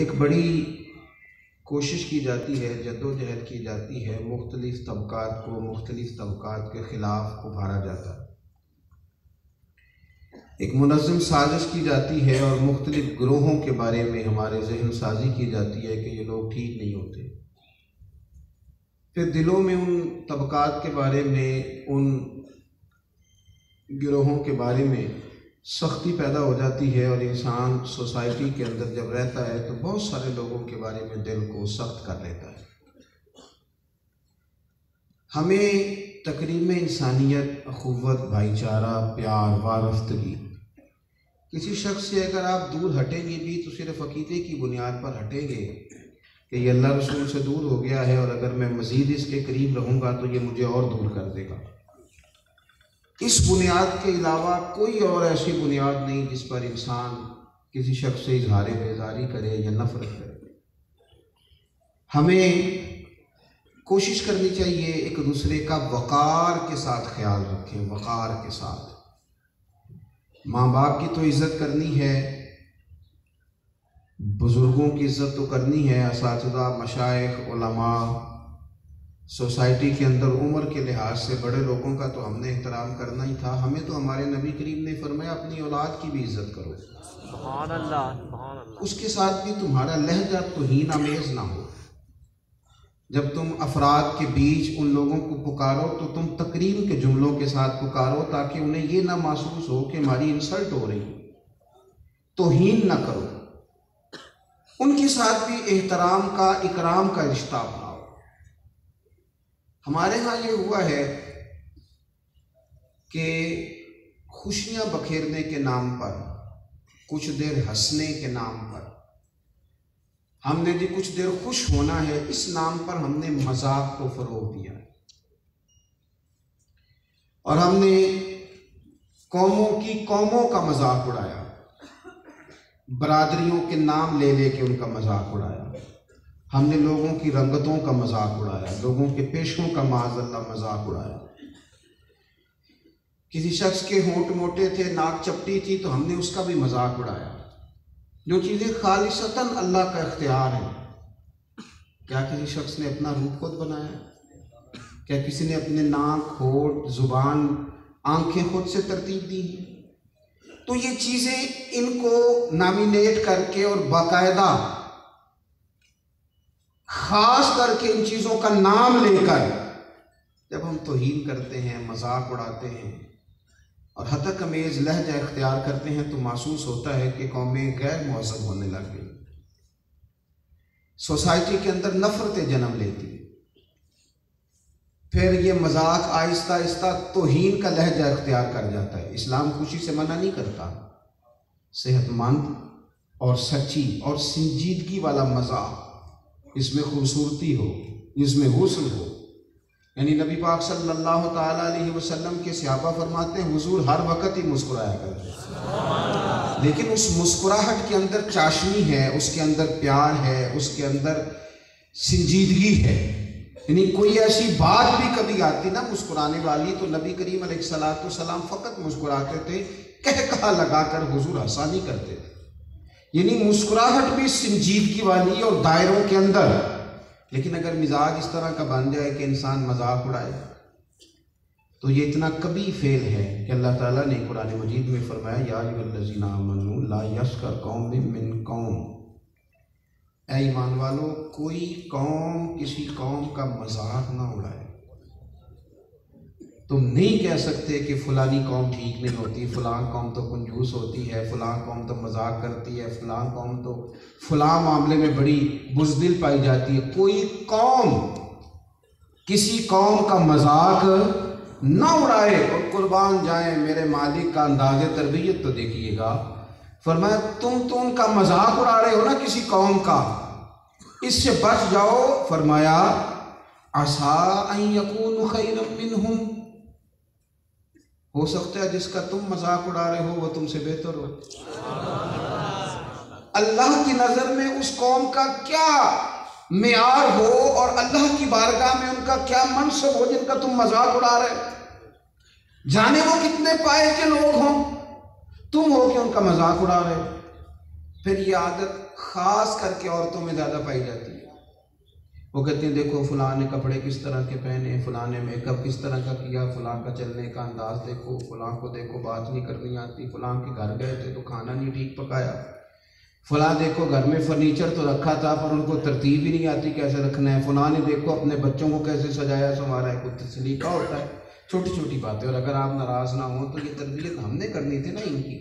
एक बड़ी कोशिश की जाती है, जद्दोजहद की जाती है, मुख्तलिफ़ तबक़ात को, मुख्तलिफ़ तबक़ात के ख़िलाफ़ उभारा जाता है। एक मुनज़म साजिश की जाती है और मुख्तलिफ़ ग्रोहों के बारे में हमारे जहन साजी की जाती है कि ये लोग ठीक नहीं होते। फिर दिलों में उन तबक़ात के बारे में, उन गिरोहों के बारे में सख्ती पैदा हो जाती है और इंसान सोसाइटी के अंदर जब रहता है तो बहुत सारे लोगों के बारे में दिल को सख्त कर लेता है। हमें तकरीब इंसानियत, अखुवत, भाईचारा, प्यार वारफ्तगी किसी शख्स से अगर आप दूर हटेंगे भी तो सिर्फ़ अकीदे की बुनियाद पर हटेंगे कि ये अल्लाह रसूल से दूर हो गया है और अगर मैं मज़ीद इसके करीब रहूँगा तो ये मुझे और दूर कर देगा। इस बुनियाद के अलावा कोई और ऐसी बुनियाद नहीं जिस पर इंसान किसी शख्स से इजहार बेजारी करे या नफरत करे। हमें कोशिश करनी चाहिए एक दूसरे का वक़ार के साथ ख्याल रखें, वक़ार के साथ। माँ बाप की तो इज़्ज़त करनी है, बुज़ुर्गों की इज़्ज़त तो करनी है इस मशाइ सोसाइटी के अंदर उम्र के लिहाज से बड़े लोगों का तो हमने एहतराम करना ही था। हमें तो हमारे नबी करीम ने फरमाया अपनी औलाद की भी इज़्ज़त करो। उसके साथ भी तुम्हारा लहजा तो ही नामेज ना हो। जब तुम अफराद के बीच उन लोगों को पुकारो तो तुम तकरीम के जुमलों के साथ पुकारो ताकि उन्हें ये ना महसूस हो कि हमारी इंसल्ट हो रही तो हीन ना करो। उनके साथ भी एहतराम का इकराम का रिश्ता हमारे यहाँ ये हुआ है कि खुशियाँ बखेरने के नाम पर, कुछ देर हंसने के नाम पर, हमने जी कुछ देर खुश होना है, इस नाम पर हमने मज़ाक को फरोग दिया। और हमने कौमों की कौमों का मज़ाक उड़ाया, बरादरियों के नाम ले लेके उनका मज़ाक उड़ाया। हमने लोगों की रंगतों का मज़ाक उड़ाया, लोगों के पेशों का माजल्ला मज़ाक उड़ाया। किसी शख्स के होंठ मोटे थे, नाक चपटी थी तो हमने उसका भी मज़ाक उड़ाया। जो चीज़ें खालिशतन अल्लाह का इख्तियार है, क्या किसी शख्स ने अपना रूप खुद बनाया? क्या किसी ने अपने नाक, होठ, ज़ुबान, आँखें खुद से तरतीब दी तो ये चीज़ें इनको नामिनेट करके और बाकायदा खास करके इन चीज़ों का नाम लेकर जब हम तोहन करते हैं, मज़ाक उड़ाते हैं और हतक अमेज, लहजा इख्तियार करते हैं तो महसूस होता है कि कौमें गैर महजब होने लग गई। सोसाइटी के अंदर नफरतें जन्म लेती फिर ये मज़ाक आहिस्ता आहिस्ता तोहन का लहजा इख्तियार कर जाता है। इस्लाम खुशी से मना नहीं करता। सेहतमंद और सच्ची और संजीदगी वाला मज़ाक इसमें खूबसूरती हो, इसमें हुस्न हो। यानी नबी पाक सल्लल्लाहु अलैहि वसल्लम के सियाबा फरमाते हैं, हुजूर हर वक्त ही मुस्कुराया करते लेकिन उस मुस्कुराहट के अंदर चाशनी है, उसके अंदर प्यार है, उसके अंदर संजीदगी है। यानी कोई ऐसी बात भी कभी आती ना मुस्कुराने वाली तो नबी करीम सलाम फ़कत मुस्कुराते थे कह कहा लगाकर हुजूर हंसानी करते थे। यानी मुस्कुराहट भी संजीदगी वाली और दायरों के अंदर। लेकिन अगर मिजाज इस तरह का बन जाए कि इंसान मज़ाक उड़ाए तो ये इतना कभी फेल है कि अल्लाह ताला ने कुरान मजीद में फरमाया याजीना ला कौम मिन कौम। ए ईमान वालों, कोई कौम किसी कौम का मज़ाक ना उड़ाए। तुम नहीं कह सकते कि फलानी कौम ठीक नहीं होती फ़लाँ कौम तो कंजूस होती है फ़लाँ कौम तो मज़ाक करती है फ़लाँ कौम तो फ़लाँ मामले में बड़ी बुजदिल पाई जाती है। कोई कौम, किसी कौम का मज़ाक ना उड़ाए और कुर्बान जाए मेरे मालिक का अंदाज तरबियत तो देखिएगा। फरमाया, तुम तो उनका मज़ाक उड़ा रहे हो ना किसी कौम का। इससे बच जाओ, फरमाया, आसा यकून खैरम हो सकता है जिसका तुम मज़ाक उड़ा रहे हो, वो तुमसे बेहतर हो। अल्लाह की नज़र में उस कौम का क्या मैार हो और अल्लाह की बारगाह में उनका क्या मनसब हो जिनका तुम मज़ाक उड़ा रहे जाने वो कितने पाए के लोग हों? तुम हो कि उनका मज़ाक उड़ा रहे फिर ये आदत ख़ास करके औरतों में ज़्यादा पाई जाती है। वो कहते हैं, देखो फलां ने कपड़े किस तरह के पहने फलां ने मेकअप किस तरह का किया, फलां का चलने का अंदाज देखो, फलां को देखो, बात नहीं करनी आती, फलां के घर गए थे तो खाना नहीं ठीक पकाया। फलां देखो, घर में फर्नीचर तो रखा था, पर उनको तरतीब ही नहीं आती कैसे रखना है। फलां ने देखो, अपने बच्चों को कैसे सजाया, संवारा है, कुछ सलीका होता है छोटी छोटी बातें। और अगर आप नाराज़ ना हो तो ये तरबियत हमने करनी थी ना इनकी।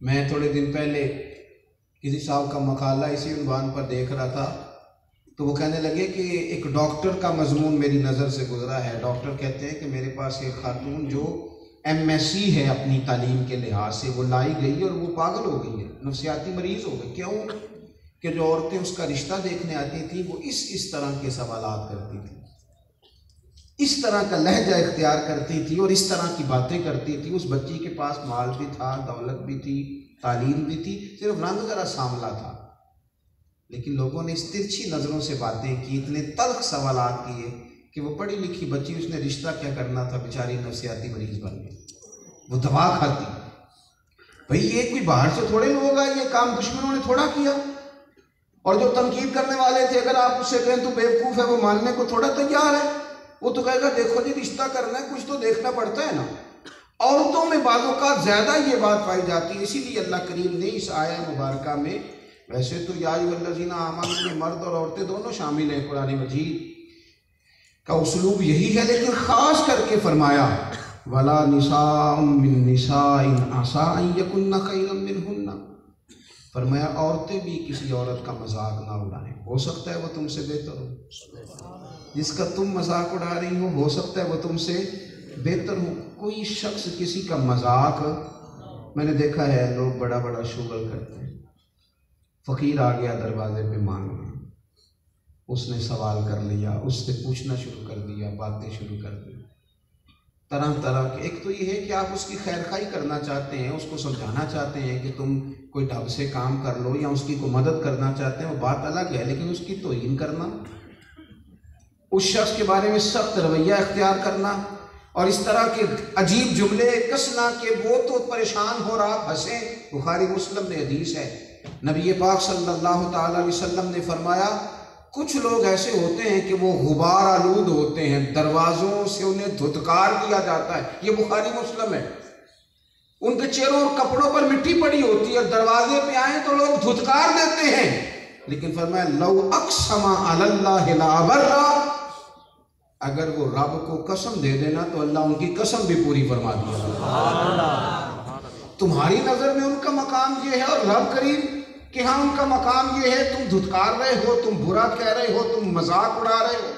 मैं थोड़े दिन पहले किसी साहब का मकाला इसी उनवान पर देख रहा था तो वो कहने लगे कि एक डॉक्टर का मजमून मेरी नज़र से गुजरा है। डॉक्टर कहते हैं कि मेरे पास एक खातून जो एम एस सी है अपनी तालीम के लिहाज से, वो लाई गई और वो पागल हो गई है, नफसियाती मरीज़ हो गई क्यों? कि जो औरतें उसका रिश्ता देखने आती थी, वो इस इस तरह के सवाल करती थी। इस तरह का लहजा इख्तियार करती थी और इस तरह की बातें करती थी। उस बच्ची के पास माल भी था, दौलत भी थी, तालीम भी थी, सिर्फ़ रंग ज़रा सामला था। लेकिन लोगों ने इस तिरछी नज़रों से बातें की, इतने तल्ख सवाल किए कि वो पढ़ी लिखी बच्ची, उसने रिश्ता क्या करना था, बेचारी नफसियाती मरीज़ बन गई। वो दवा खाती भाई, ये कोई बाहर से थोड़े लोग आए, ये काम दुश्मनों ने थोड़ा किया। और जो तनकीद करने वाले थे, अगर आप उससे कहें तो बेवकूफ़ है, वो मानने को थोड़ा तैयार है। वो तो कहेगा, देखो जी, रिश्ता करना है, कुछ तो देखना पड़ता है ना। औरतों में बालों का ज़्यादा ये बात पाई जाती है, इसीलिए अल्लाह करीम ने इस आया मुबारक में वैसे तो याजीना आमान में मर्द और औरतें दोनों शामिल हैं कुरान मजीद। का उसलूब यही है, लेकिन ख़ास करके फरमाया, वला निसा निसा इन आसा यकुन्ना मिनहुन्ना। फरमाया, औरतें भी किसी औरत का मज़ाक ना उड़ाएँ। हो सकता है वो तुमसे बेहतर हो। जिसका तुम मज़ाक उड़ा रही हो हो सकता है वो तुमसे बेहतर हो। कोई शख्स किसी का मज़ाक, मैंने देखा है, लोग बड़ा बड़ा शुगर करते हैं। फ़कीर आ गया दरवाजे पे मांगने। उसने सवाल कर लिया, उससे पूछना शुरू कर दिया, बातें शुरू कर दी। तरह तरह के एक तो ये है कि आप उसकी खैर खाई करना चाहते हैं, उसको समझाना चाहते हैं कि तुम कोई ढब से काम कर लो या उसकी को मदद करना चाहते हैं बात अलग है, लेकिन उसकी तोहिन करना। उस शख्स के बारे में सख्त रवैया इख्तियार करना और इस तरह के अजीब जुमले, कसना के, वो तो परेशान हो रहा हंसे बुखारी, मुस्लिम ने हदीस है। नबी पाक सल्लल्लाहु अलैहि वसल्लम ने फरमाया, कुछ लोग ऐसे होते हैं कि वो गुबार आलूद होते हैं, दरवाज़ों से उन्हें धुतकार किया जाता है। ये बुखारी मुस्लिम है। उनके चेहरों और कपड़ों पर मिट्टी पड़ी होती है दरवाजे पे आए तो लोग धुतकार देते हैं। लेकिन फरमाया लव अक्समा अल्लाह अगर वो रब को कसम दे देना तो अल्लाह उनकी कसम भी पूरी फरमा दिया तुम्हारी नज़र में उनका मकाम ये है और रब करीम कि हाँ उनका मकाम ये है। तुम धुतकार रहे हो, तुम बुरा कह रहे हो, तुम मज़ाक उड़ा रहे हो।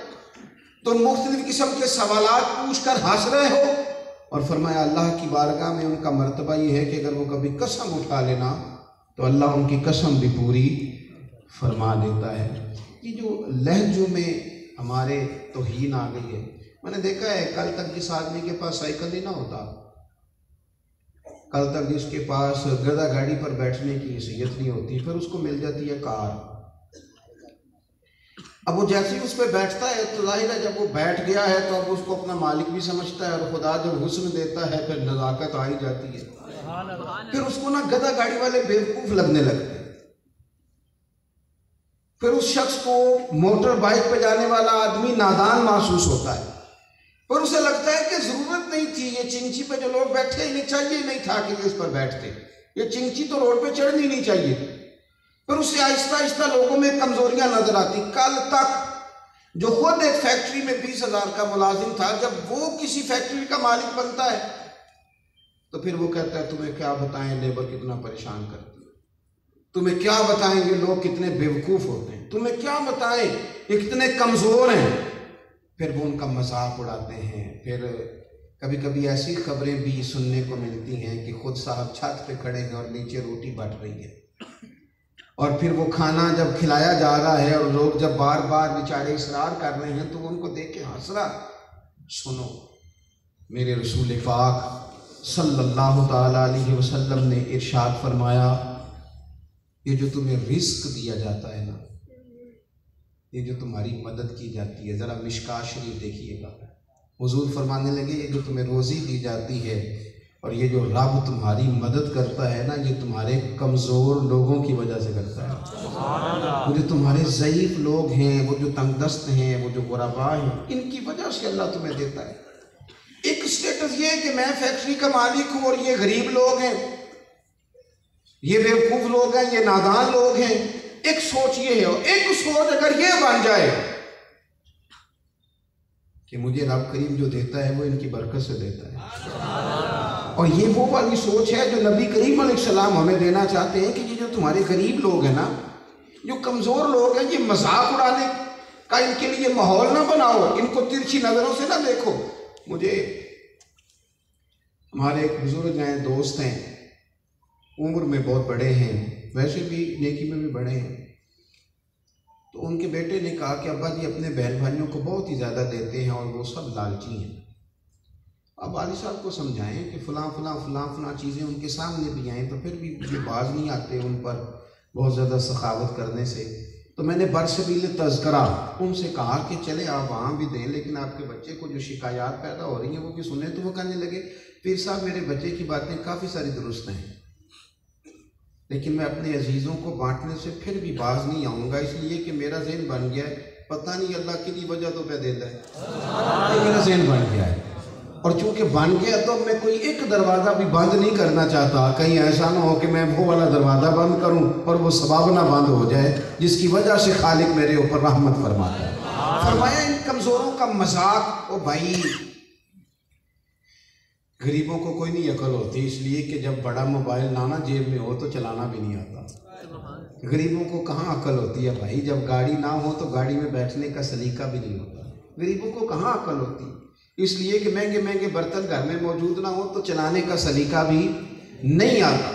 तुम मुख्तलिफ़ किस्म के सवाल पूछ कर हंस रहे हो और फरमाया, अल्लाह की बारगाह में उनका मरतबा ये है कि अगर वो कभी कसम उठा लेना तो अल्लाह उनकी कसम भी पूरी फरमा देता है। ये जो लहजों में हमारे तो हीन आ गई है, मैंने देखा है, कल तक जिस आदमी के पास साइकिल ही ना होता कल तक जिसके पास गदा गाड़ी पर बैठने की हैसियत नहीं होती, फिर उसको मिल जाती है कार। अब वो जैसे ही उस पर बैठता है तो ज़ाहिर है जब वो बैठ गया है तो अब उसको अपना मालिक भी समझता है और खुदा जब हुस्न देता है, फिर नज़ाकत आ ही जाती है। फिर उसको ना गदा गाड़ी वाले बेवकूफ़ लगने लगते फिर उस शख्स को मोटर बाइक पर जाने वाला आदमी नादान महसूस होता है। पर उसे लगता है कि ज़रूरत नहीं थी। ये चिंची पे जो लोग बैठे ही नहीं, चाहिए नहीं था कि इस पर बैठते। ये चिंची तो रोड पे चढ़नी नहीं चाहिए। पर उसे आहिस्ता आहिस्ता लोगों में कमजोरियाँ नज़र आती। कल तक जो खुद एक फैक्ट्री में बीस हज़ार का मुलाजिम था, जब वो किसी फैक्ट्री का मालिक बनता है तो फिर वो कहता है, तुम्हें क्या बताएँ, लेबर कितना परेशान करती है। तुम्हें क्या बताएँ, ये लोग कितने बेवकूफ़ होते हैं। तुम्हें क्या बताएँ, ये कितने कमज़ोर हैं। फिर वो उनका मज़ाक उड़ाते हैं। फिर कभी कभी ऐसी खबरें भी सुनने को मिलती हैं कि खुद साहब छत पे खड़े हैं और नीचे रोटी बट रही है। और फिर वो खाना जब खिलाया जा रहा है और लोग जब बार बार बेचारे इसरार कर रहे हैं तो उनको देख के हंस रहा सुनो, मेरे रसूल पाक सल्लल्लाहु अलैहि वसल्लम ने इरशाद फरमाया, ये जो तुम्हें रिस्क दिया जाता है ना ये जो तुम्हारी मदद की जाती है ज़रा मिशका शरीफ देखिएगा। हजूर फरमाने लगे ये जो तुम्हें रोज़ी दी जाती है और ये जो रब तुम्हारी मदद करता है ना ये तुम्हारे कमज़ोर लोगों की वजह से करता है। वो जो तुम्हारे ज़यीफ़ लोग हैं वो जो तंगदस्त हैं वो जो गुरबा हैं इनकी वजह से अल्लाह तुम्हें देता है। एक स्टेटस ये है कि मैं फैक्ट्री का मालिक हूँ और ये गरीब लोग हैं। ये बेवकूफ़ लोग हैं ये नादान लोग हैं। एक सोच ये है एक सोच अगर ये बन जाए कि मुझे रब करीम जो देता है, वो इनकी बरकत से देता है। और ये वो वाली सोच है जो नबी करीम सलाम हमें देना चाहते हैं कि ये जो तुम्हारे गरीब लोग हैं ना, जो कमज़ोर लोग हैं, ये मज़ाक उड़ाने का इनके लिए माहौल ना बनाओ, इनको तिरछी नज़रों से ना देखो। मुझे हमारे एक बुज़ुर्ग हैं, दोस्त हैं, उम्र में बहुत बड़े हैं। वैसे भी नेकी में भी बड़े हैं। तो उनके बेटे ने कहा कि अब्बा जी, अपने बहन भाइयों को बहुत ही ज़्यादा देते हैं और वो सब लालची हैं। अब वाली साहब को समझाएँ कि फ़लाँ फ़लाँ फ़लाँ फ़लाँ चीज़ें उनके सामने भी आएँ तो फिर भी मुझे बाज नहीं आते उन पर बहुत ज़्यादा सखावत करने से। तो मैंने बरसबील तस्करा उनसे कहा कि चले आप वहाँ भी दें, लेकिन आपके बच्चे को जो शिकायत पैदा हो रही हैं वो भी सुने तो वो कहने लगे फिर साहब, मेरे बच्चे की बातें काफ़ी सारी दुरुस्त हैं। लेकिन मैं अपने अजीज़ों को बांटने से फिर भी बाज नहीं आऊँगा, इसलिए कि मेरा जहन बन गया है। पता नहीं अल्लाह की वजह तो मैं देता है। मेरा जहन बन गया है। और चूँकि बन गया तो मैं कोई एक दरवाज़ा भी बंद नहीं करना चाहता। कहीं ऐसा ना हो कि मैं वो वाला दरवाज़ा बंद करूँ और वो सबाब ना बंद हो जाए, जिसकी वजह से खालिक मेरे ऊपर रहमत फरमाता है। फरमाया, इन कमज़ोरों का मज़ाक, ओ भाई गरीबों को कोई नहीं अकल होती, इसलिए कि जब बड़ा मोबाइल लाना जेब में हो तो चलाना भी नहीं आता। गरीबों को कहाँ अकल होती है भाई? जब गाड़ी ना हो तो गाड़ी में बैठने का सलीका भी नहीं होता। गरीबों को कहाँ अकल होती? इसलिए कि महँगे महँगे बर्तन घर में मौजूद ना हो तो चलाने का सलीका भी नहीं आता।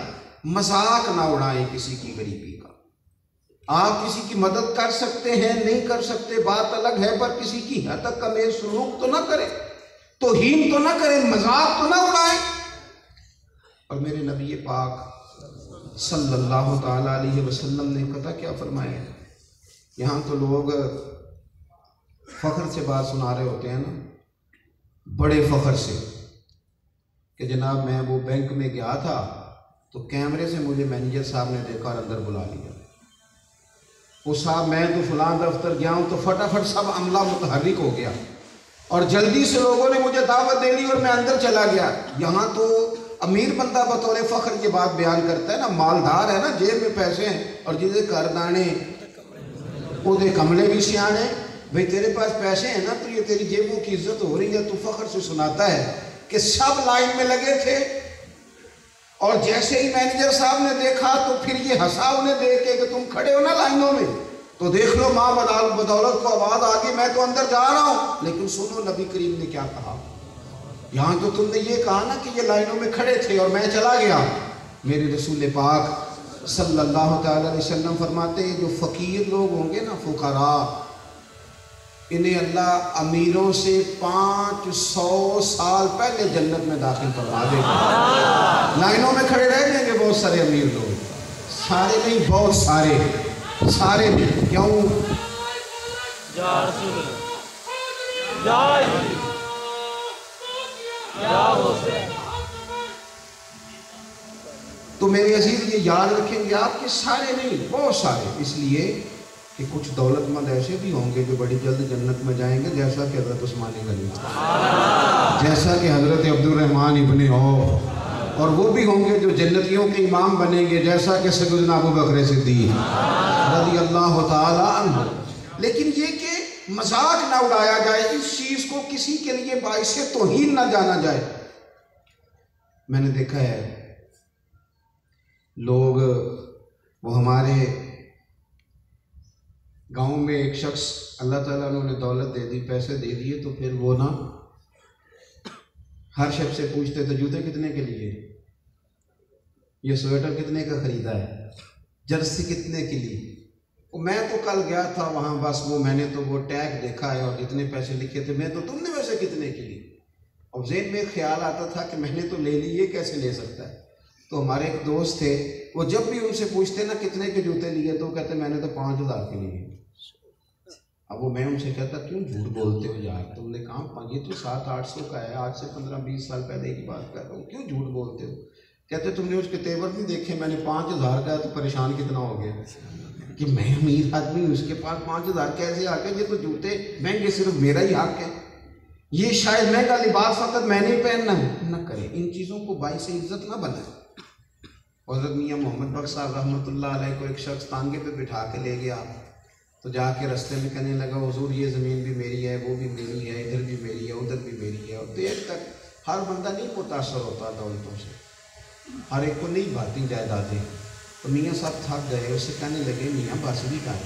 मज़ाक ना उड़ाएँ किसी की गरीबी का। आप किसी की मदद कर सकते हैं, नहीं कर सकते, बात अलग है, पर किसी की हद तक कमेर सलूक तो ना करें। तो हीन तो ना करें, मज़ाक तो ना उड़ाए। और मेरे नबी पाक सल्लल्लाहु अलैहि वसल्लम ने पता क्या फरमाया यहाँ तो लोग फ़ख्र से बात सुना रहे होते हैं ना, बड़े फ़ख्र से, कि जनाब मैं वो बैंक में गया था तो कैमरे से मुझे मैनेजर साहब ने देखा और अंदर बुला लिया। वो साहब, मैं तो फलां दफ्तर गया हूँ तो फटाफट सब अमला मुतहरिक हो गया। और जल्दी से लोगों ने मुझे दावत दे दी और मैं अंदर चला गया। यहाँ तो अमीर बंदा बतौर फ़ख्र की बात बयान करता है ना, मालदार है ना, जेब में पैसे हैं और जिसे कर दाने ओदे कमले भी सियाने भाई, तेरे पास पैसे हैं ना तो ये तेरी जेबों की इज़्ज़त हो रही है, तू फ़ख्र से सुनाता है कि सब लाइन में लगे थे। और जैसे ही मैनेजर साहब ने देखा तो फिर ये हंसा उन्हें देख के कि तुम खड़े हो ना लाइनों में। तो देख लो माँ बदौलत को आवाज़ आ गई मैं तो अंदर जा रहा हूँ। लेकिन सुनो नबी करीम ने क्या कहा? यहाँ तो तुमने ये कहा ना कि ये लाइनों में खड़े थे और मैं चला गया। मेरे रसूल पाक सल्लल्लाहु अलैहि वसल्लम फरमाते जो फकीर लोग होंगे ना फुकरा इन्हें अल्लाह अमीरों से पाँच सौ साल पहले जन्नत में दाखिल करवा देगा। लाइनों में खड़े रह जाएँगे बहुत सारे अमीर लोग। सारे नहीं बहुत सारे। सारे क्यों? तो मेरे अज़ीज़, ये याद रखेंगे आपके सारे नहीं, बहुत सारे। इसलिए कि कुछ दौलतमंद ऐसे भी होंगे जो बड़ी जल्द जन्नत में जाएँगे, जैसा कि हज़रत उस्मान गनी जैसा कि हज़रत अब्दुलरहमान इबन औफ और वो भी होंगे जो जन्नतियों के इमाम बनेंगे, जैसा कि सैदना अबू बकर सिद्दीक। रज़ी अल्लाह लेकिन ये कि मज़ाक ना उड़ाया जाए, इस चीज़ को किसी के लिए बाइस तोहीन ना जाना जाए। मैंने देखा है, लोग, वो हमारे गाँव में एक शख्स, अल्लाह ताला ने उन्हें दौलत दे दी, पैसे दे दिए तो फिर वो ना हर शख्स से पूछते तो जूते कितने के लिए? ये स्वेटर कितने का खरीदा है? जर्सी कितने के लिए? मैं तो कल गया था वहाँ, बस वो मैंने तो वो टैग देखा है और जितने पैसे लिखे थे। मैं तो तुमने वैसे कितने के लिए? और जेन में ख्याल आता था कि मैंने तो ले ली ये कैसे ले सकता है? तो हमारे एक दोस्त थे, वो जब भी उनसे पूछते ना, कितने के जूते लिए तो कहते, मैंने तो पाँच हज़ार के लिए अब वो मैं उनसे कहता, क्यों झूठ बोलते हो यार? तुमने कहा ये तो सात, आठ सौ का है, आज से पंद्रह, बीस साल पहले की बात कर रहा हूँ। क्यों झूठ बोलते हो? कहते, तुमने उसके तेवर नहीं देखे? मैंने पाँच हज़ार का तो परेशान कितना हो गया? कि मैं अमीर आदमी उसके पास पाँच हज़ार कैसे आ गए? ये तो जूते महँगे, सिर्फ़ मेरा ही हक है। ये शायद महँगा लिबास फकत मैंने ही पहनना है। न करे, इन चीज़ों को बाई से इज़्ज़त ना बनाए। हज़रत मियाँ मोहम्मद बख्श साहब रहमत को एक शख्स तांगे पे बिठा के ले गया। तो जाके रास्ते में कहने लगा, हजूर, ये ज़मीन भी मेरी है, वो भी मेरी है, इधर भी मेरी है, उधर भी मेरी है। और देर तक हर बंदा नहीं मुतासर होता दौलतों से। हर एक को नहीं भाती जायदादें। तो मियाँ साहब थक गए उससे कहने लगे, मियाँ, बस भी कर।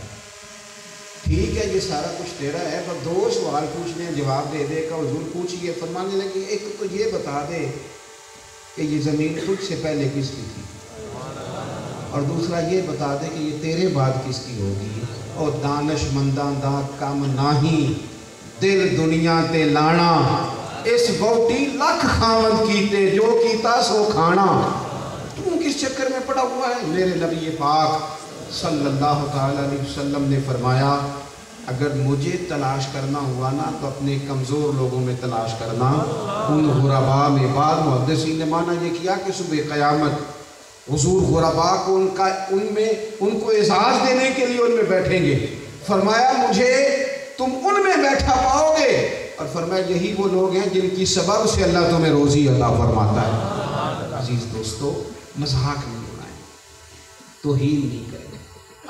ठीक है ये सारा कुछ तेरा है, पर दो सवाल पूछने जवाब दे दे का हजूर पूछिए। फरमाने लगे, एक तो ये बता दे कि ये ज़मीन तुझसे पहले किसकी थी? और दूसरा ये बता दे कि ये तेरे बाद किसकी होगी? और दानशमंदा दा कम नाही, दिल दुनिया ते लाना इस बौटी लख खावत कीते जो कीता सो खाना किस चक्कर में पड़ा हुआ है। मेरे नबी पाक सल्लल्लाहु अलैहि वसल्लम ने फरमाया, अगर मुझे तलाश करना हुआ ना तो अपने कमज़ोर लोगों में तलाश करना। उन गुरबा में बाद मुहदसी ने माना ये किया कि सुबह क़यामत, हजूर गुरबा को उनका, उनमें, उनको एजाज देने के लिए उनमें बैठेंगे। फरमाया, मुझे तुम उनमें बैठा पाओगे। और फरमाया, यही वो लोग हैं जिनकी सबब से अल्लाह तुम्हें रोज़ी अल्लाह फरमाता है। अज़ीज़ दोस्तों मज़ाक नहीं उड़ाएँ। तोहीन नहीं करें।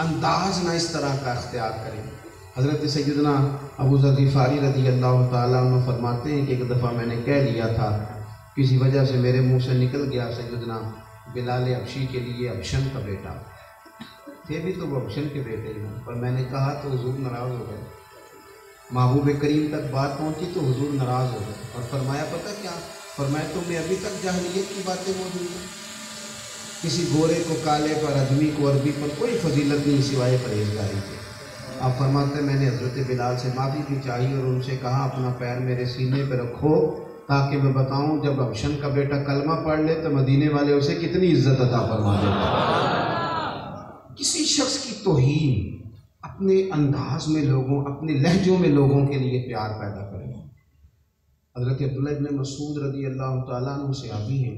अंदाज ना इस तरह का अख्तियार करें। हज़रत सैदना अबू ज़ीफ़ारी रदी अल्लाह तुम फरमाते हैं कि एक दफ़ा मैंने कह लिया था, किसी वजह से मेरे मुँह से निकल गया सैदना बिलाल अबशी के लिए अबशन का बेटा। थे भी तो वो अबशन के बेटे हैं, पर मैंने कहा तो हजूर नाराज़ हो गए। महबूब करीम तक बात पहुँची तो हजूर नाराज़ हो गए और फरमाया, पता क्या? फरमाया तो मैं अभी तक जाहलीत की बातें मौजूद हैं? किसी गोरे को, काले पर अदमी को, अरबी पर कोई फजीलत नहीं सिवाय परहेजगारी के। आप फरमाते मैंने हज़रत बिलाल से माफ़ी भी चाहिए और उनसे कहा, अपना पैर मेरे सीने पर रखो ताकि मैं बताऊँ, जब अफशन का बेटा कलमा पढ़ ले तो मदीने वाले उसे कितनी इज़्ज़त अदा फरमा देते किसी शख्स की तोहीन अपने अंदाज में लोगों, अपने लहजों में लोगों के लिए प्यार पैदा करें हज़रत अब्दुल्ला इब्न मसूद रदी अल्लाह तु से आबी हैं।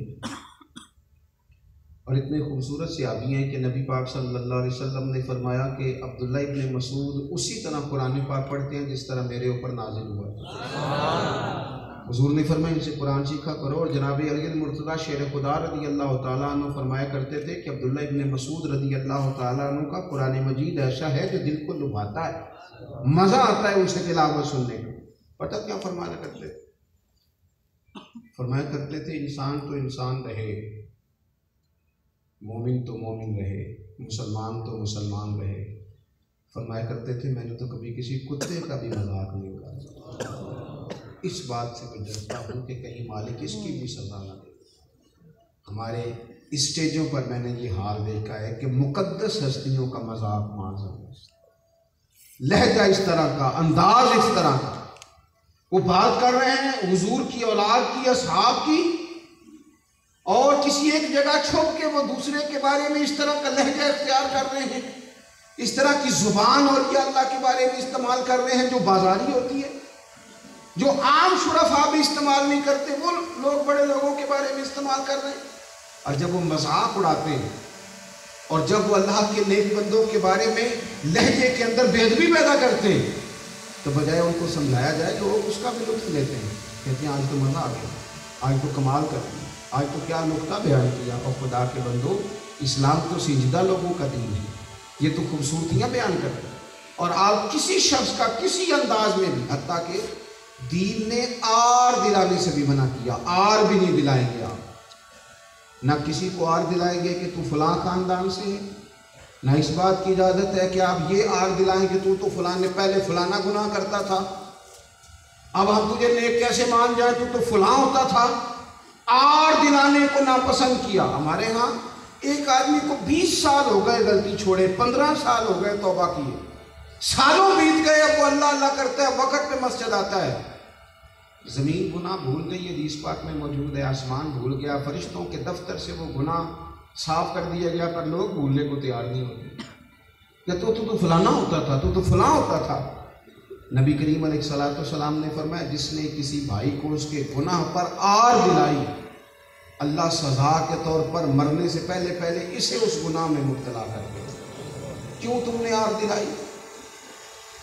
और इतने खूबसूरत से आबी हैं कि नबी पाक सल्लल्लाहु अलैहि वसल्लम ने फरमाया कि अब्दुल्ला इब्न मसूद उसी तरह कुरान पाक पढ़ते हैं जिस तरह मेरे ऊपर नाजिल हुआ। हजूर ने फरमाया इनसे कुरान सीखा करो। और जनाब अली मुर्तदा शेर खुदा रदी अल्लाह तु फरमाया करते थे कि अब्दुल्ला इबन मसूद रदी अल्लाह तु का कुरान मजीद ऐसा है जो दिल को लुभाता है। मज़ा आता है उनसे तिलावत सुनने का। पता क्या फरमाया करते फरमाया करते थे इंसान तो इंसान रहे। मोमिन तो मोमिन रहे, मुसलमान तो मुसलमान रहे। फरमाया करते थे, मैंने तो कभी किसी कुत्ते का भी मज़ाक नहीं उड़ाया। इस बात से मैं डरता हूँ कि कहीं मालिक इसकी भी सजा ना दे। हमारे स्टेजों पर मैंने ये हाल देखा है कि मुकद्दस हस्तियों का मज़ाक माजा लहजा इस तरह का, अंदाज इस तरह का। वो बात कर रहे हैं, हुजूर की, औलाद की, असहाब की और किसी एक जगह छुप के वो दूसरे के बारे में इस तरह का लहजा इख्तियार कर रहे हैं। इस तरह की ज़ुबान और ये अल्लाह के बारे में इस्तेमाल कर रहे हैं जो बाजारी होती है, जो आम शुरफा भी इस्तेमाल नहीं करते, वो लोग बड़े लोगों के बारे में इस्तेमाल कर रहे हैं। और जब वो मज़ाक उड़ाते हैं और जब वो अल्लाह के नेक बंदों के बारे में लहजे के अंदर बेदबी पैदा करते हैं तो बजाय उनको समझाया जाए तो उसका भी लुत्फ लेते हैं। कहते हैं, आज तो मज़ा आ गया आज तो कमाल कर दिया आज तो क्या नुकता बयान किया और खुदा के बंदो, इस्लाम तो सिंजदा लोगों का दीन है। ये तो खूबसूरतियाँ बयान कर रहे और आप किसी शख्स का किसी अंदाज में भी, हत्या के दीन ने आर दिलाने से भी मना किया, आर भी नहीं दिलाएँगे आप। ना किसी को आर दिलाएँगे कि तू फलां खानदान से है। ना इस बात की इजाज़त है कि आप ये आर दिलाएँ कि तू तो फलां ने पहले फलाना गुनाह करता था। अब हम तुझे नेक कैसे मान जाए? तू तो फलां होता था। आर दिलाने को नापसंद किया। हमारे यहाँ एक आदमी को 20 साल हो गए गलती छोड़े 15 साल हो गए तोबा किए। सालों बीत गए, अब अल्लाह अल्लाह करते हैं वक़्त पे मस्जिद आता है। ज़मीन गुनाह भूल गई हदीस पाक में मौजूद है, आसमान भूल गया, फरिश्तों के दफ्तर से वो गुनाह साफ़ कर दिया गया, पर लोग भूलने को तैयार नहीं होते। तो तू तो फलाना होता था, तू तो फलां होता था। नबी करीम सलाम ने फरमाया, जिसने किसी भाई को उसके गुनाह पर आर दिलाई, अल्लाह सजा के तौर पर मरने से पहले पहले इसे उस गुनाह में मुबतला कर दे। क्यों तुमने आर दिलाई?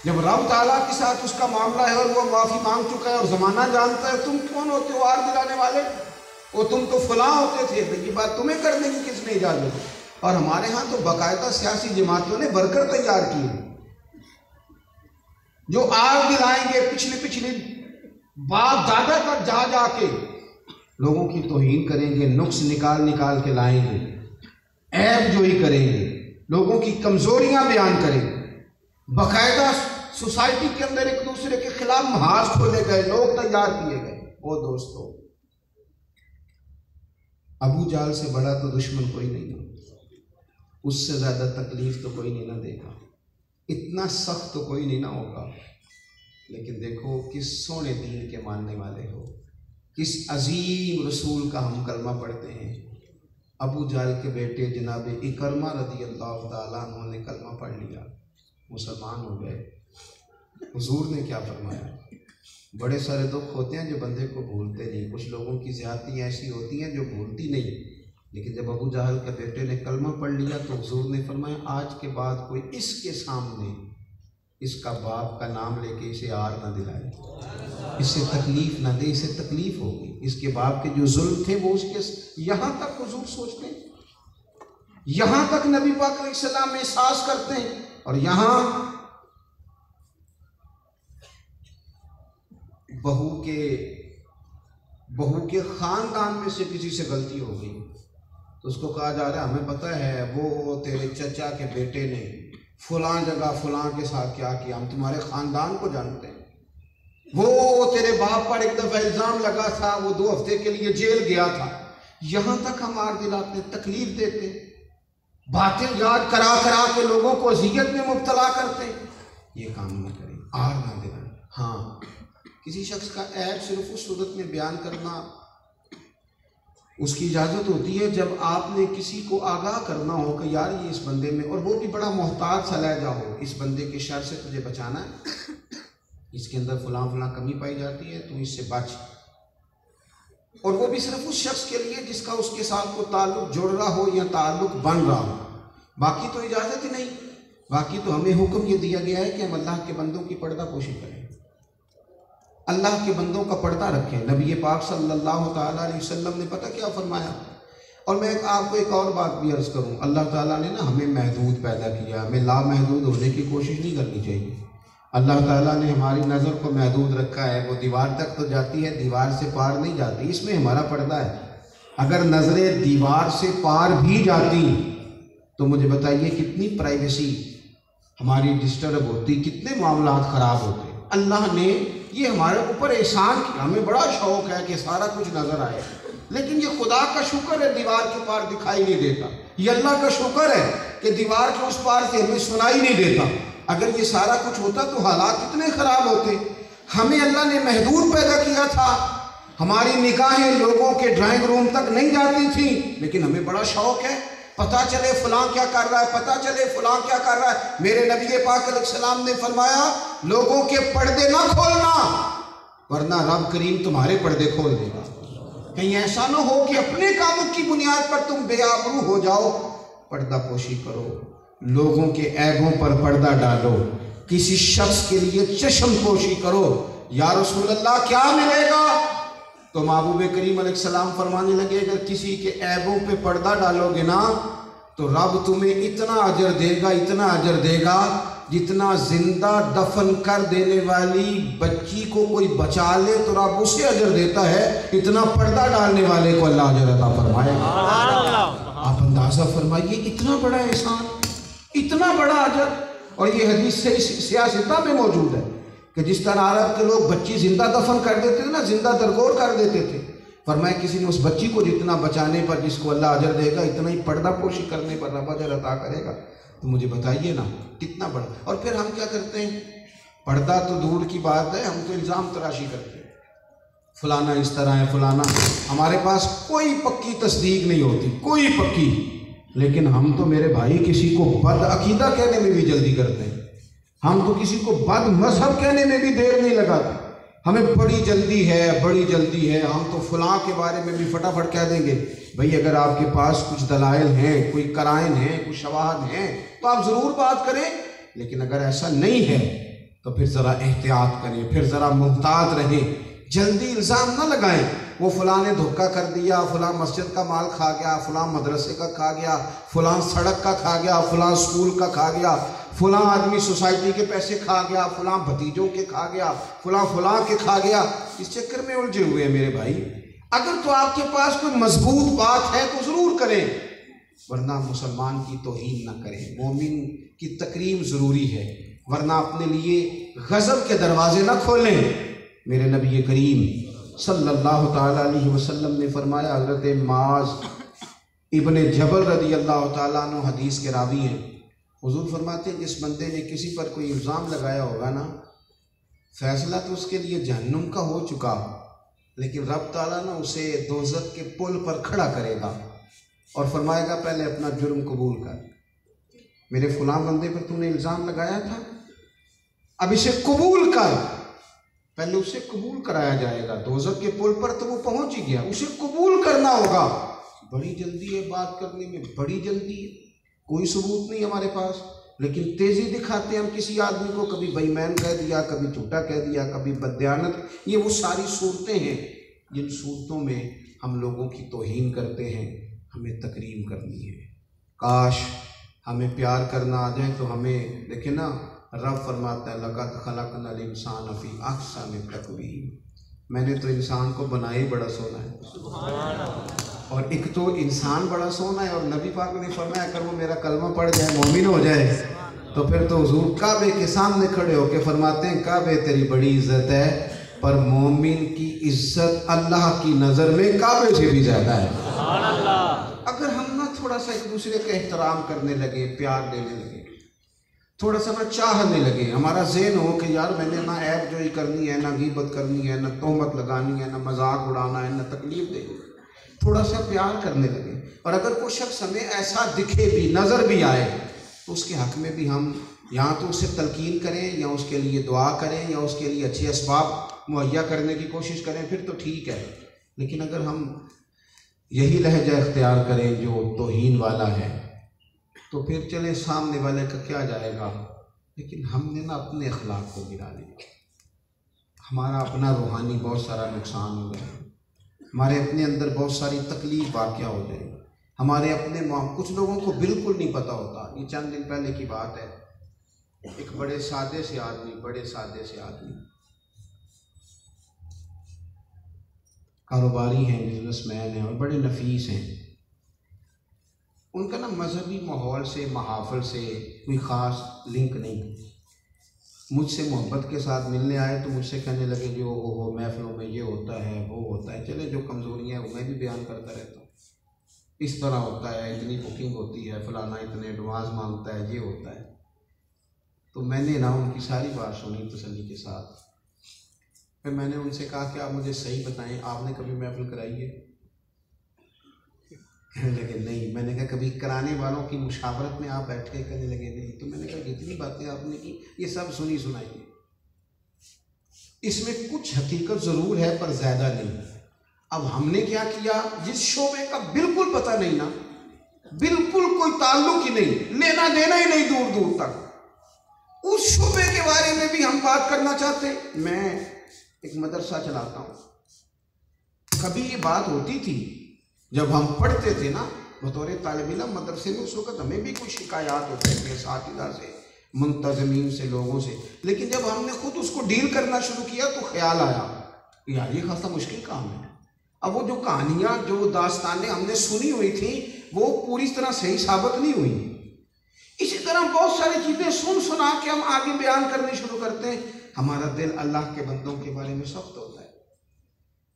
जब रब ताला के साथ उसका मामला है और वो माफ़ी मांग चुका है और ज़माना जानता है, तुम कौन होते हो आर दिलाने वाले? वो तुम तो फला होते थे ये बात तुम्हें करने की किसने इजाज़त और हमारे यहाँ तो बाकायदा सियासी जमातों ने वर्कर तैयार किए। जो आग दिलाएँगे पिछले पिछले बाप दादा तक जा जाके लोगों की तोहीन करेंगे, नुक्स निकाल निकाल के लाएँगे, ऐब जो ही करेंगे, लोगों की कमजोरियाँ बयान करेंगे। बाकायदा सोसाइटी के अंदर एक दूसरे के खिलाफ महाज खोले गए, लोग तैयार किए गए। ओ दोस्तों, अबू जाल से बड़ा तो दुश्मन कोई नहीं हो। उससे ज़्यादा तकलीफ़ तो कोई नहीं ना देगा इतना सख्त तो कोई नहीं ना होगा। लेकिन देखो, किस सोने दीन के मानने वाले हो। किस अजीम रसूल का हम कलमा पढ़ते हैं। अबू जाल के बेटे जनाब इकरमा रदी अल्लाह तु ने कलमा पढ़ लिया। मुसलमान हो गए। हजूर ने क्या फरमाया? बड़े सारे दुख होते हैं जो बंदे को भूलते नहीं। कुछ लोगों की ज़्यादती ऐसी होती हैं जो भूलती नहीं। लेकिन जब अबू जहल के बेटे ने कलमा पढ़ लिया तो हजूर ने फरमाया, आज के बाद कोई इसके सामने इसका बाप का नाम लेके इसे आर ना दिलाए। इससे तकलीफ़ ना दे, इसे तकलीफ़ होगी। इसके बाप के जो जुल्म थे, वो उसके यहाँ तक हजूर सोचते यहाँ तक नबी पाक सलाम एहसास करते हैं। और यहाँ बहू के बहू के ख़ानदान में से किसी से गलती हो गई। तो उसको कहा जा रहा है, हमें पता है, वो तेरे चचा के बेटे ने फलां जगह फलां के साथ क्या किया? हम तुम्हारे ख़ानदान को जानते हैं। वो तेरे बाप पर एक दफ़ा इल्ज़ाम लगा था, वो दो हफ़्ते के लिए जेल गया था। यहाँ तक हम आर दिलाते, तकलीफ़ देते, बातें याद करा करा के लोगों को अजियत में मुबतला करते। ये काम ना करें आर ना दिलाएँ। हाँ किसी शख्स का ऐप सिर्फ़ उस सूरत में बयान करना उसकी इजाज़त होती है जब आपने किसी को आगाह करना हो कि यार ये इस बंदे में, और वो भी बड़ा मोहताज सा लहजा हो, इस बंदे के शर से तुझे बचाना है। इसके अंदर फलां फलां कमी पाई जाती है तो इससे बच। और वो भी सिर्फ़ उस शख्स के लिए जिसका उसके साथ को ताल्लुक जुड़ रहा हो या ताल्लुक बन रहा हो। बाकी तो इजाज़त ही नहीं। बाकी तो हमें हुक्म ये दिया गया है कि हम अल्लाह के बंदों की पर्दा पोशी करें। अल्लाह के बंदों का पर्दा रखें। नबी पाक सल्लल्लाहु अलैहि वसल्लम ने पता क्या फरमाया? और मैं आपको एक और बात भी अर्ज़ करूँ। अल्लाह ताला ने ना हमें महदूद पैदा किया। हमें लामहदूद होने की कोशिश नहीं करनी चाहिए। अल्लाह ताला ने हमारी नज़र को महदूद रखा है। वो दीवार तक तो जाती है, दीवार से पार नहीं जाती। इसमें हमारा पर्दा है। अगर नज़रें दीवार से पार भी जाती तो मुझे बताइए कितनी प्राइवेसी हमारी डिस्टर्ब होती, कितने मामला ख़राब होते। अल्लाह ने ये हमारे ऊपर एहसान हमें बड़ा शौक है कि सारा कुछ नज़र आए। लेकिन ये खुदा का शुक्र है, दीवार के पार दिखाई नहीं देता। ये अल्लाह का शुक्र है कि दीवार के उस पार से हमें सुनाई नहीं देता। अगर ये सारा कुछ होता तो हालात कितने ख़राब होते। हमें अल्लाह ने महदूद पैदा किया था। हमारी निगाहें लोगों के ड्राइंग रूम तक नहीं जाती थी, लेकिन हमें बड़ा शौक है पता चले फलां क्या कर रहा है, पता चले फलां क्या कर रहा है। मेरे नबी पाक सलाम ने फरमाया, लोगों के पर्दे ना खोलना, वरना रब करीम तुम्हारे पर्दे खोल देगा। कहीं ऐसा ना हो कि अपने कामों की बुनियाद पर तुम बेआबरू हो जाओ पर्दा पोशी करो, लोगों के ऐबों पर पर्दा डालो, किसी शख्स के लिए चशम पोशी करो। या रसूल अल्लाह क्या मिलेगा? तो महबूब करीम सलाम फरमाने लगे अगर किसी के ऐबों पे पर्दा डालोगे ना तो रब तुम्हें इतना अजर देगा इतना अजर देगा जितना ज़िंदा दफन कर देने वाली बच्ची को कोई बचा ले तो रब उसे अजर देता है इतना पर्दा डालने वाले को अल्लाह अजर अता फरमाएगा आप अंदाज़ा फरमाइए इतना बड़ा एहसान इतना बड़ा अजर। और ये हदीस से सियासता में मौजूद है। कि जिस तरह अरब के लोग बच्ची ज़िंदा दफन कर देते थे ना, ज़िंदा दरगोर कर देते थे। पर मैं किसी ने उस बच्ची को जितना बचाने पर, जिसको अल्लाह अजर देगा, इतना ही पर्दा पोशी करने पर रब अजर अदा करेगा। तो मुझे बताइए ना, कितना बड़ा। और फिर हम क्या करते हैं? पर्दा तो दूर की बात है, हम तो इल्ज़ाम तराशी करते हैं। फलाना इस तरह है, फलाना। हमारे पास कोई पक्की तस्दीक नहीं होती, कोई पक्की। लेकिन हम तो मेरे भाई किसी को बद अकीदा कहने में भी जल्दी करते हैं। हम तो किसी को बद मज़हब कहने में भी देर नहीं लगाते। हमें बड़ी जल्दी है, बड़ी जल्दी है, हम तो फलां के बारे में भी फटाफट कह देंगे। भाई, अगर आपके पास कुछ दलाइल हैं, कोई कराइन हैं, कुछ शवाहद हैं तो आप ज़रूर बात करें। लेकिन अगर ऐसा नहीं है तो फिर ज़रा एहतियात करें, फिर ज़रा मुहतात रहें। जल्दी इल्ज़ाम ना लगाएँ। वो फलां ने धोखा कर दिया, फलां मस्जिद का माल खा गया, फलां मदरसे का खा गया, फलां सड़क का खा गया, फलां स्कूल का खा गया। फलां आदमी सोसाइटी के पैसे खा गया, फलां भतीजों के खा गया, फलां फलां के खा गया। इस चक्कर में उलझे हुए हैं मेरे भाई। अगर तो आपके पास कोई मज़बूत बात है तो ज़रूर करें, वरना मुसलमान की तोहन ना करें। मोमिन की तकरीम ज़रूरी है, वरना अपने लिए गज़ब के दरवाजे ना खोलें। मेरे नबी करीम सल्लल्लाहु अलैहि वसल्लम ने फरमाया, हज़रत माज इबन जबल रदी अल्लाह तु हदीस के रावी हैं। हुजूर फरमाते हैं जिस बंदे ने किसी पर कोई इल्ज़ाम लगाया होगा ना, फैसला तो उसके लिए जहन्नुम का हो चुका हो, लेकिन रब ताला ना उसे दोजत के पुल पर खड़ा करेगा और फरमाएगा, पहले अपना जुर्म कबूल कर। मेरे फलां बंदे पर तूने इल्ज़ाम लगाया था? अब इसे कबूल कर। पहले उसे कबूल कराया जाएगा। दोजक के पुल पर तो वो पहुँच ही गया। उसे कबूल करना होगा। बड़ी जल्दी है बात करने में बड़ी जल्दी है कोई सबूत नहीं हमारे पास। लेकिन तेज़ी दिखाते हैं हम किसी आदमी को, कभी बेईमान कह दिया, कभी झूठा कह दिया, कभी बदयानत। ये वो सारी सूरतें हैं, जिन सूरतों में हम लोगों की तोहीन करते हैं, हमें तकरीम करनी है। काश हमें प्यार करना आ जाए तो हमें, देखे ना, रब फरमाता है लगत खलक नल इंसान अफ़ी अक्सा में तकवीम। मैंने तो इंसान को बनाया ही बड़ा सोना है। और एक तो इंसान बड़ा सोना है और नबी पाक ने फरमाया अगर वो मेरा कलमा पड़ जाए मोमिन हो जाए तो फिर तो हजूर काबे के सामने खड़े होके फरमाते हैं काबे तेरी बड़ी इज़्ज़त है पर मोमिन की इज़्ज़त अल्लाह की नज़र में काबे से भी ज़्यादा है। अगर हम ना थोड़ा सा एक दूसरे का एहतराम करने लगे प्यार देने लगे थोड़ा सा ना चाहने लगे। हमारा जेन हो कि यार मैंने ना ऐप जो ही करनी है, ना गीबत करनी है, ना तोहमत लगानी है, ना मज़ाक उड़ाना है, ना तकलीफ़ देनी थोड़ा सा प्यार करने लगे। और अगर कोई शख्स हमें ऐसा दिखे भी, नज़र भी आए तो उसके हक में भी हम या तो उसे तलकीन करें, या उसके लिए दुआ करें, या उसके लिए अच्छे इसबाब मुहैया करने की कोशिश करें, फिर तो ठीक है। लेकिन अगर हम यही लहजा इख्तियार करें जो तोहन वाला है तो फिर चले सामने वाले का क्या जाएगा? लेकिन हमने ना अपने अखलाक को गिरा लिया। हमारा अपना रूहानी बहुत सारा नुकसान हो गया। हमारे अपने अंदर बहुत सारी तकलीफ़ वाक़ हो जाएगी हमारे अपने कुछ लोगों को बिल्कुल नहीं पता होता। ये चंद दिन पहले की बात है। एक बड़े सादे से आदमी, बड़े सादे से आदमी। कारोबारी हैं बिजनेसमैन हैं और बड़े नफीस हैं। उनका ना मजहबी माहौल से, महाफल से कोई ख़ास लिंक नहीं मुझसे मोहब्बत के साथ मिलने आए तो मुझसे कहने लगे जो हो हो महफिलों में ये होता है, वो होता है। चले, जो कमज़ोरियाँ हैं वो मैं भी बयान करता रहता हूँ। इस तरह होता है, इतनी बुकिंग होती है, फलाना इतने एडवांस माँगता है, ये होता है। तो मैंने ना उनकी सारी बात सुनी तसली के साथ। फिर मैंने उनसे कहा कि आप मुझे सही बताएँ, आपने कभी महफिल कराई है? कहने लगे, नहीं। मैंने कहा, कभी कराने वालों की मुशावरत में आप बैठ? के कहने लगे, नहीं। तो मैंने कहा जितनी बातें आपने की, ये सब सुनी सुनाई इसमें कुछ हकीकत ज़रूर है, पर ज़्यादा नहीं। अब हमने क्या किया? जिस शोबे का बिल्कुल पता नहीं ना। बिल्कुल कोई ताल्लुक ही नहीं। लेना देना ही नहीं दूर दूर तक। उस शोबे के बारे में भी हम बात करना चाहते मैं एक मदरसा चलाता हूँ। कभी ये बात होती थी जब हम पढ़ते थे ना, बतौर तालब इलम मदरसे में उस वक्त हमें भी कुछ शिकायत होती थी साथीदा से, मुंतजमीन से, लोगों से। लेकिन जब हमने खुद उसको डील करना शुरू किया तो ख्याल आया यार, ये खासा मुश्किल काम है। अब वो जो कहानियाँ, जो दास्तानें हमने सुनी हुई थी, वो पूरी तरह सही साबित नहीं हुई। इसी तरह बहुत सारी चीज़ें सुन सुना के हम आगे बयान करने शुरू करते हैं। हमारा दिल अल्लाह के बंदों के बारे में सख्त होता है।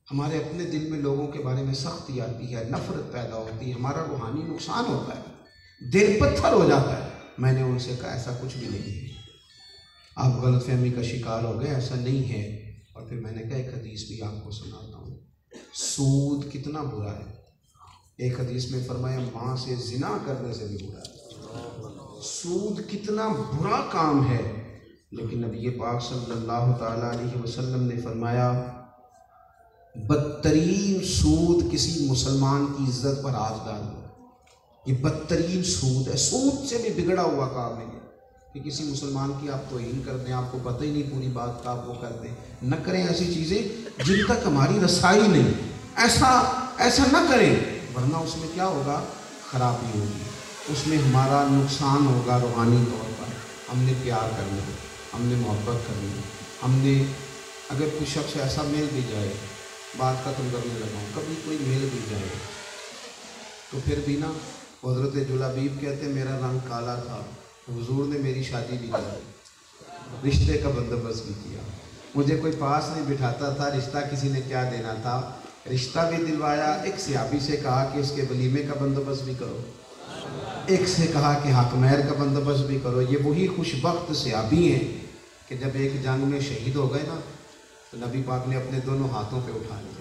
हमारे अपने दिल में लोगों के बारे में सख्ती आती है, नफरत पैदा होती है, हमारा रूहानी नुकसान होता है, दिल पत्थर हो जाता है। मैंने उनसे कहा, ऐसा कुछ भी नहीं है। आप गलत फहमी का शिकार हो गए, ऐसा नहीं है। और फिर मैंने कहा, एक हदीस भी आपको सुनाता हूँ। सूद कितना बुरा है। एक हदीस में फरमाया, माँ से जिना करने से भी बुरा है। सूद कितना बुरा काम है। लेकिन नबी पाक सल्लल्लाहु अलैहि वसल्लम ने फरमाया बदतरीन सूद किसी मुसलमान की इज़्ज़त पर आज डाल ये बदतरीन सूद है। सूद से भी बिगड़ा हुआ काम है कि किसी मुसलमान की आप तोहन कर दें, आपको पता ही नहीं पूरी बात का आप वो कर दें। न करें ऐसी चीज़ें जिन तक हमारी रसाई नहीं। ऐसा ऐसा न करें, वरना उसमें क्या होगा? खराबी होगी। उसमें हमारा नुकसान होगा रूहानी तौर पर। हमने प्यार करना, हमने मोहब्बत करनी। हमने, अगर कोई शख्स ऐसा मिल भी जाए बात का तुम करने लगाऊँ कभी कोई मिल भी जाए तो फिर भी ना, हज़रत जुलाबीब कहते मेरा रंग काला था, हजूर ने मेरी शादी भी की रिश्ते का बंदोबस्त भी किया। मुझे कोई पास नहीं बिठाता था, रिश्ता किसी ने क्या देना था? रिश्ता भी दिलवाया, एक सियाबी से कहा कि उसके वलीमे का बंदोबस्त भी करो। एक से कहा कि हकमैर का बंदोबस्त भी करो। ये वही खुशबख्त सियाबी हैं कि जब एक जंग में शहीद हो गए ना तो नबी पाक ने अपने दोनों हाथों पे उठा लिया।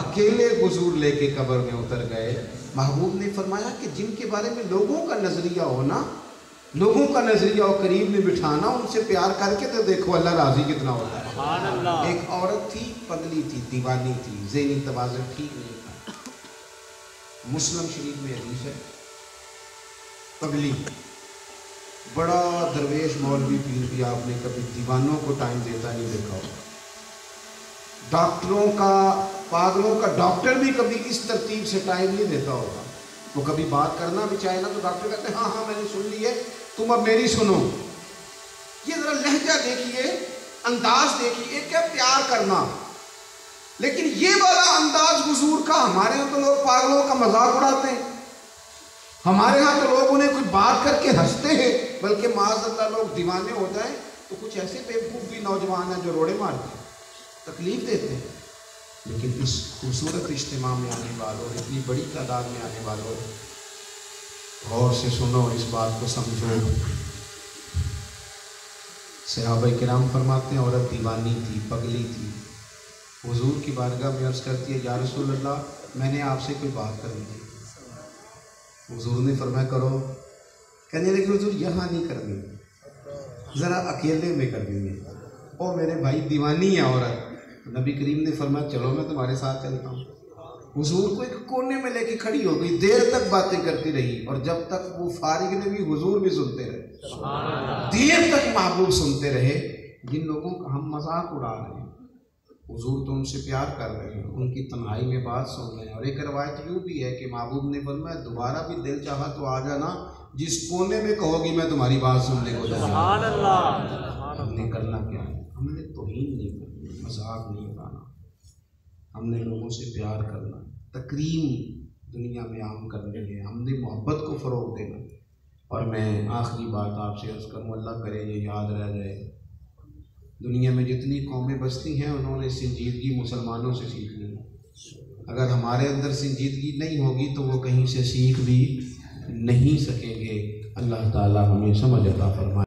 अकेले गुजूर लेके कब्र में उतर गए। महबूब ने फरमाया कि जिनके बारे में लोगों का नज़रिया होना लोगों का नज़रिया और करीब में बिठाना उनसे प्यार करके तो देखो अल्लाह राज़ी कितना होता है। एक औरत थी पगली थी दीवानी थी जेनी तवाजन ठीक नहीं था। मुस्लिम शरीफ में हदीस है पगली बड़ा दरवेश मौलवी पीर भी आपने कभी दीवानों को टाइम देता नहीं देखा होगा। डॉक्टरों का, पागलों का डॉक्टर भी कभी इस तरतीब से टाइम नहीं देता होगा। वो कभी बात करना भी चाहे ना तो डॉक्टर कहते हैं हाँ हाँ मैंने सुन ली है, तुम अब मेरी सुनो। ये जरा लहजा देखिए, अंदाज देखिए, क्या प्यार करना। लेकिन ये वाला अंदाज हुजूर का, हमारे यहाँ तो लोग पागलों का मज़ाक उड़ाते हैं। हमारे यहाँ तो लोग उन्हें कुछ बात करके हँसते हैं, बल्कि माजल्ला लोग दीवाने हो जाए तो कुछ ऐसे बेवकूफ़ भी नौजवान हैं जो रोड़े मारते हैं। तकलीफ़ देते हैं। लेकिन इस खूबसूरत इज्तम में आने वालों इतनी बड़ी तादाद में आने वालों गौर से सुनो, इस बात को समझो। सहाब कराम फरमाते हैं, औरत दीवानी थी, पगली थी। हुजूर की बारगाह में अर्ज़ करती है, या रसूल अल्लाह मैंने आपसे कोई बात करनी थी हुजूर ने फरमाया, करो। कहने लगे, हुजूर, यहाँ नहीं करनी। ज़रा अकेले में करनी है ओ मेरे भाई, दीवानी है औरत। नबी करीम ने फरमाया चलो मैं तुम्हारे साथ चलता हूँ। हुजूर को एक कोने में लेके खड़ी हो गई। देर तक बातें करती रही और जब तक वो फारिग ने भी हुजूर भी सुनते रहे देर तक महबूब सुनते रहे जिन लोगों का हम मज़ाक उड़ा रहे हैं हुजूर तो उनसे प्यार कर रहे हैं उनकी तन्हाई में बात सुन रहे हैं। और एक रवायत यूँ भी है कि महबूब ने फरमाया दोबारा भी दिल चाहा तो आ जाना जिस कोने में कहोगी मैं तुम्हारी बात सुनने को हमने करना क्या है हमने तोहीन नहीं करनी मज़ाक नहीं उड़ाना। हमने लोगों से प्यार करना। तकरीम दुनिया में आम करने है हमने मोहब्बत को फ़रोग देना। और मैं आखिरी बात आपसे अर्ज़ करूँ, अल्लाह करे ये याद रह जाए। दुनिया में जितनी कौमें बसती हैं, उन्होंने संजीदगी मुसलमानों से सीखनी है अगर हमारे अंदर संजीदगी नहीं होगी तो वो कहीं से सीख भी नहीं सकेंगे। अल्लाह ताला हमें समझ अता फरमाए।